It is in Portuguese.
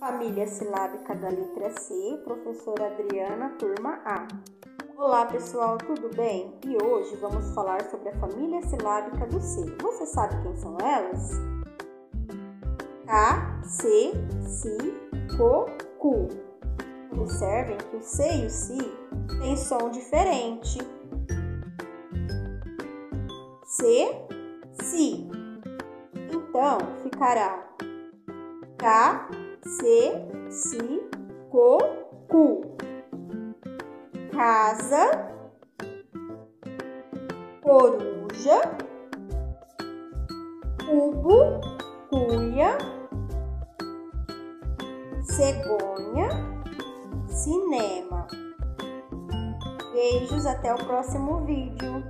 Família silábica da letra C, professora Adriana, turma A. Olá pessoal, tudo bem? E hoje vamos falar sobre a família silábica do C. Você sabe quem são elas? K, C, Si, Co, Cu. Observem que o C e o Si têm som diferente. C, Si. Então ficará K, C, Si, Co, Cu. Casa, coruja, cubo, cuia, cegonha, cinema. Beijos, até o próximo vídeo.